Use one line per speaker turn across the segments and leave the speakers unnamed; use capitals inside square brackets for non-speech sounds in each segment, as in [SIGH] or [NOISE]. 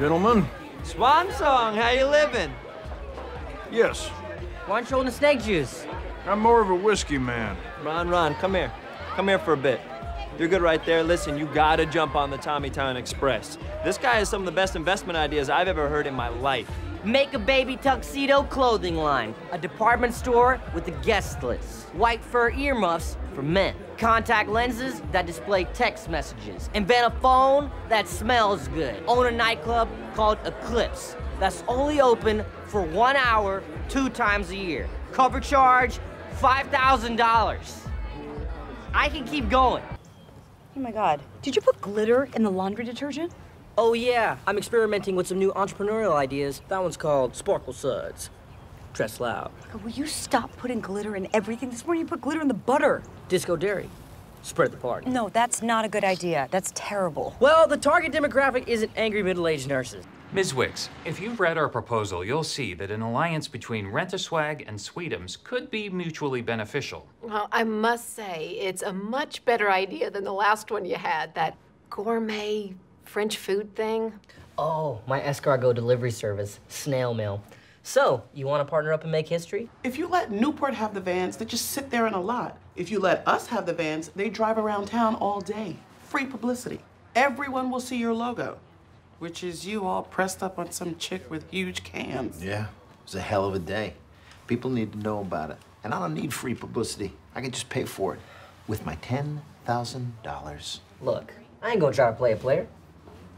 Gentlemen?
Swan Song, how you living?
Yes.
Why aren't you holding snake juice?
I'm more of a whiskey man.
Ron, Ron, come here. Come here for a bit. You're good right there. Listen, you gotta jump on the Tommy Town Express. This guy has some of the best investment ideas I've ever heard in my life.
Make a baby tuxedo clothing line. A department store with a guest list. White fur earmuffs for men. Contact lenses that display text messages. Invent a phone that smells good. Own a nightclub called Eclipse that's only open for one hour, two times a year. Cover charge, $5,000. I can keep going.
Oh my god. Did you put glitter in the laundry detergent?
Oh yeah, I'm experimenting with some new entrepreneurial ideas. That one's called Sparkle Suds. Dress loud.
Will you stop putting glitter in everything? This morning you put glitter in the butter.
Disco Dairy. Spread the party.
No, that's not a good idea. That's terrible.
Well, the target demographic isn't angry middle-aged nurses.
Ms. Wicks, if you've read our proposal, you'll see that an alliance between Rent-A-Swag and Sweetums could be mutually beneficial.
Well, I must say, it's a much better idea than the last one you had, that gourmet French food thing.
Oh, my escargot delivery service, snail mail. So, you want to partner up and make history?
If you let Newport have the vans, they just sit there in a lot. If you let us have the vans, they drive around town all day. Free publicity. Everyone will see your logo, which is you all pressed up on some chick with huge cans.
Yeah, it was a hell of a day. People need to know about it. And I don't need free publicity. I can just pay for it with my $10,000.
Look, I ain't gonna try to play a player.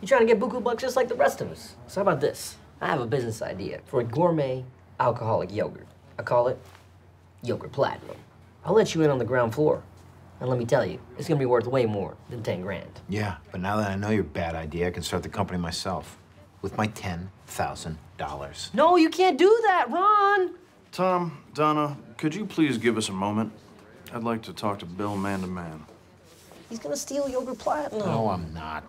You trying to get buku bucks just like the rest of us. So how about this? I have a business idea for a gourmet alcoholic yogurt. I call it Yogurt Platinum. I'll let you in on the ground floor. And let me tell you, it's gonna be worth way more than 10 grand.
Yeah, but now that I know your bad idea, I can start the company myself with my $10,000.
No, you can't do that, Ron!
Tom, Donna, could you please give us a moment? I'd like to talk to Bill man to man.
He's gonna steal Yogurt Platinum.
No, I'm not.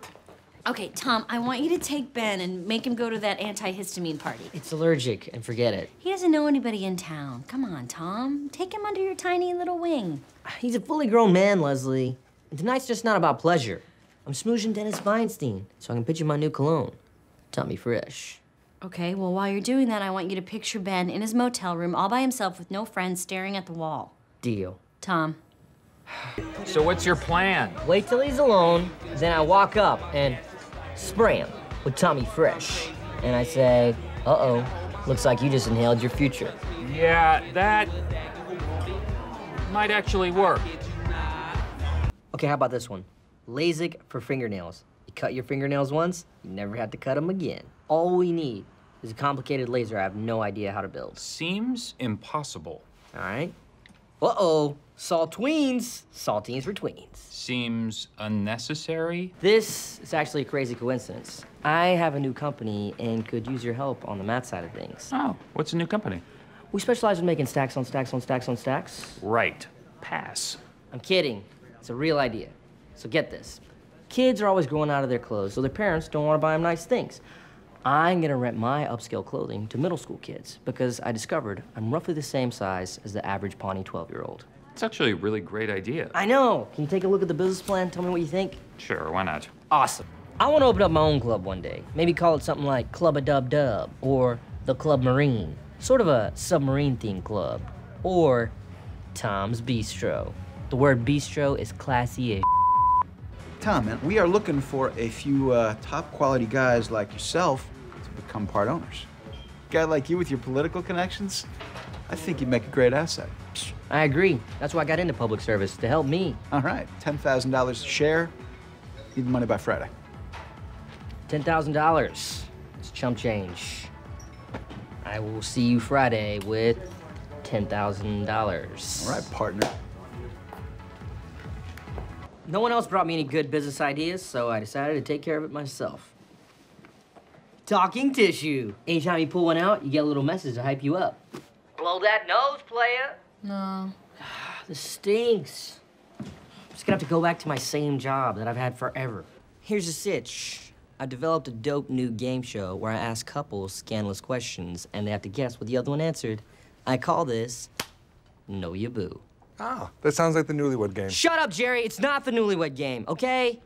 Okay, Tom, I want you to take Ben and make him go to that antihistamine party.
It's allergic, and forget it.
He doesn't know anybody in town. Come on, Tom. Take him under your tiny little wing.
He's a fully grown man, Leslie. And tonight's just not about pleasure. I'm smooching Dennis Feinstein, so I can picture my new cologne. Tommy Fresh.
Okay, well, while you're doing that, I want you to picture Ben in his motel room all by himself with no friends staring at the wall.
Deal.
Tom.
So what's your plan?
Wait till he's alone, then I walk up and spray him with Tommy Fresh. And I say, uh-oh, looks like you just inhaled your future.
Yeah, that might actually work.
Okay, how about this one? LASIK for fingernails. You cut your fingernails once, you never have to cut them again. All we need is a complicated laser I have no idea how to build.
Seems impossible.
All right. Uh-oh, saltweens. Saltines for tweens.
Seems unnecessary.
This is actually a crazy coincidence. I have a new company and could use your help on the math side of things.
Oh, what's a new company?
We specialize in making stacks on stacks on stacks on stacks.
Right. Pass.
I'm kidding. It's a real idea. So get this. Kids are always growing out of their clothes, so their parents don't want to buy them nice things. I'm gonna rent my upscale clothing to middle school kids because I discovered I'm roughly the same size as the average Pawnee 12 year old.
It's actually a really great idea.
I know. Can you take a look at the business plan? Tell me what you think?
Sure, why not?
Awesome. I want to open up my own club one day. Maybe call it something like Club a Dub Dub or the Club Marine. Sort of a submarine themed club. Or Tom's Bistro. The word bistro is classy as
Tom, man, we are looking for a few uh, top quality guys like yourself to become part owners. A guy like you with your political connections, I think you'd make a great asset.
I agree. That's why I got into public service, to help me.
All right, $10,000 a share. Need the money by Friday.
$10,000. It's chump change. I will see you Friday with $10,000.
All right, partner.
No one else brought me any good business ideas, so I decided to take care of it myself. Talking tissue. Anytime you pull one out, you get a little message to hype you up. Blow that nose, player.
No. [SIGHS]
This stinks. I'm just gonna have to go back to my same job that I've had forever. Here's the sitch. I developed a dope new game show where I ask couples scandalous questions and they have to guess what the other one answered. I call this Know Ya Boo.
Ah, that sounds like the newlywed game.
Shut up, Jerry. It's not the newlywed game, okay?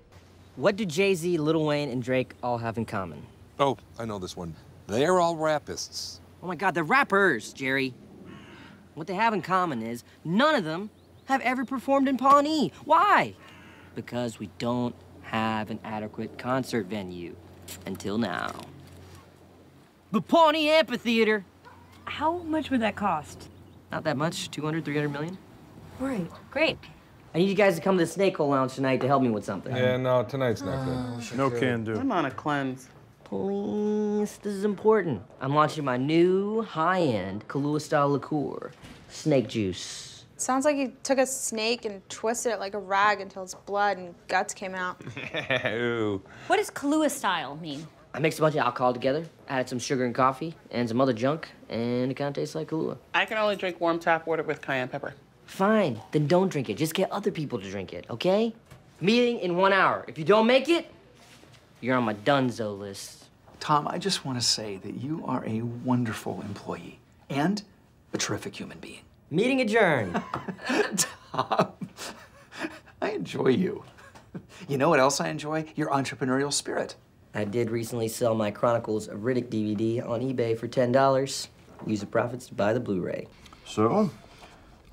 What do Jay Z, Lil Wayne, and Drake all have in common?
Oh, I know this one. They're all rapists.
Oh my god, they're rappers, Jerry. What they have in common is none of them have ever performed in Pawnee. Why? Because we don't have an adequate concert venue. Until now. The Pawnee Amphitheater.
How much would that cost?
Not that much, 200, 300 million.
Right. Great.
I need you guys to come to the Snake Hole Lounge tonight to help me with something.
Yeah, no, tonight's not good.
Oh, no can do.
I'm on a cleanse.
Please, this is important. I'm launching my new high-end Kahlua style liqueur, Snake Juice.
Sounds like you took a snake and twisted it like a rag until its blood and guts came out. [LAUGHS]
Ooh.
What does Kahlua style mean?
I mixed a bunch of alcohol together, added some sugar and coffee, and some other junk, and it kind of tastes like Kahlua.
I can only drink warm tap water with cayenne pepper.
Fine, then don't drink it. Just get other people to drink it, okay? Meeting in one hour. If you don't make it, you're on my dunzo list.
Tom, I just want to say that you are a wonderful employee and a terrific human being.
Meeting adjourned. [LAUGHS]
Tom, I enjoy you. You know what else I enjoy? Your entrepreneurial spirit.
I did recently sell my Chronicles of Riddick DVD on eBay for $10. Use the profits to buy the Blu-ray.
So,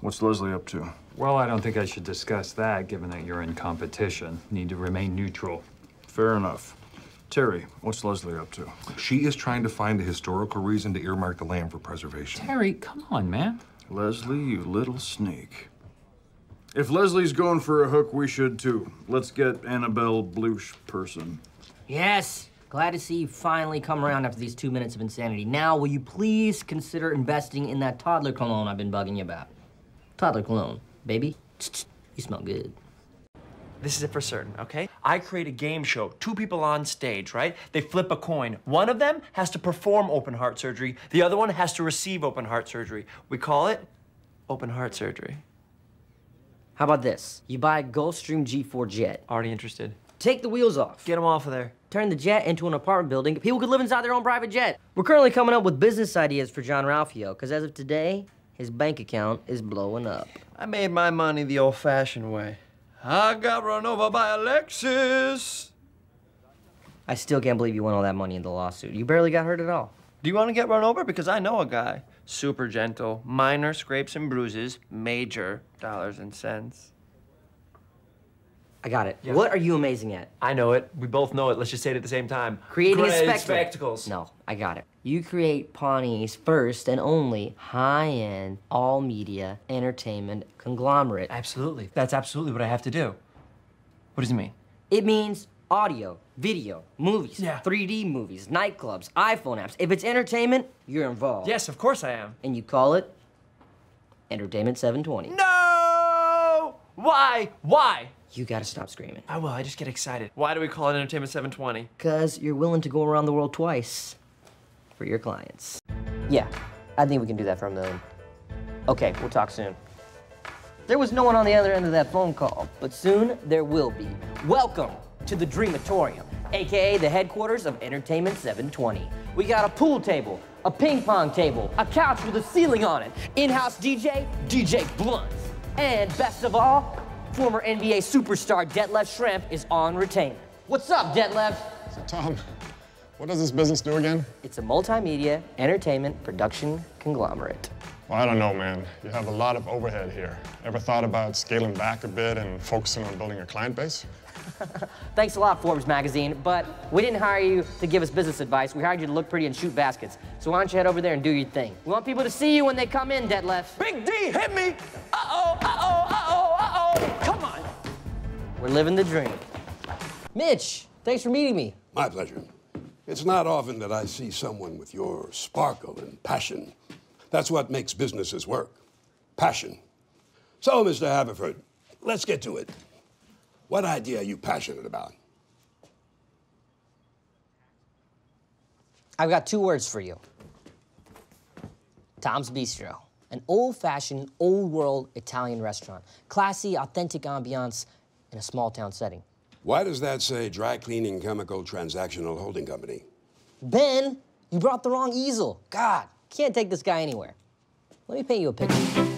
what's Leslie up to?
Well, I don't think I should discuss that, given that you're in competition. Need to remain neutral.
Fair enough. Terry, what's Leslie up to?
She is trying to find a historical reason to earmark the land for preservation.
Terry, come on, man.
Leslie, you little sneak. If Leslie's going for a hook, we should too. Let's get Annabelle Bluche person.
Yes. Glad to see you finally come around after these two minutes of insanity. Now, will you please consider investing in that toddler cologne I've been bugging you about? Toddler cologne, baby. You smell good.
This is it for certain, okay? I create a game show, two people on stage, right? They flip a coin. One of them has to perform open heart surgery, the other one has to receive open heart surgery. We call it open heart surgery.
How about this? You buy a Gulfstream G4 jet.
Already interested.
Take the wheels off.
Get them off of there.
Turn the jet into an apartment building. People could live inside their own private jet. We're currently coming up with business ideas for Jean-Ralphio, because as of today, his bank account is blowing up.
I made my money the old fashioned way. I got run over by a Lexus.
I still can't believe you won all that money in the lawsuit. You barely got hurt at all.
Do you want to get run over? Because I know a guy. Super gentle, minor scrapes and bruises, major dollars and cents.
I got it. What are you amazing at?
I know it. We both know it. Let's just say it at the same time.
Creating a spectacle.
spectacles.
No, I got it. You create Pawnee's first and only high-end, all-media entertainment conglomerate.
Absolutely. That's absolutely what I have to do. What does it mean?
It means audio, video, movies,
Yeah.
3D movies, nightclubs, iPhone apps. If it's entertainment, you're involved.
Yes, of course I am.
And you call it Entertainment 720.
No! Why? Why?
You gotta stop screaming.
I will. I just get excited. Why do we call it Entertainment 720?
Because you're willing to go around the world twice for your clients. Yeah, I think we can do that for a million. Okay, we'll talk soon. There was no one on the other end of that phone call, but soon there will be. Welcome to the Dreamatorium, aka the headquarters of Entertainment 720. We got a pool table, a ping pong table, a couch with a ceiling on it, in-house DJ, DJ Blunt, and best of all, former NBA superstar Detlef Schrempf is on retainer. What's up, Detlef?
So, Tom, what does this business do again?
It's a multimedia entertainment production conglomerate.
Well, I don't know, man. You have a lot of overhead here. Ever thought about scaling back a bit and focusing on building a client base? [LAUGHS]
Thanks a lot, Forbes magazine, but we didn't hire you to give us business advice. We hired you to look pretty and shoot baskets. So why don't you head over there and do your thing? We want people to see you when they come in, Detlef.
Big D, hit me! Uh-oh, uh-oh,
We're living the dream. Mitch, thanks for meeting me.
My pleasure. It's not often that I see someone with your sparkle and passion. That's what makes businesses work. Passion. So, Mr. Haverford, let's get to it. What idea are you passionate about?
I've got two words for you. Tom's Bistro. An old-fashioned, old-world Italian restaurant. Classy, authentic ambiance in a small-town setting.
Why does that say Dry Cleaning Chemical Transactional Holding Company?
Ben, you brought the wrong easel. God, can't take this guy anywhere. Let me paint you a picture.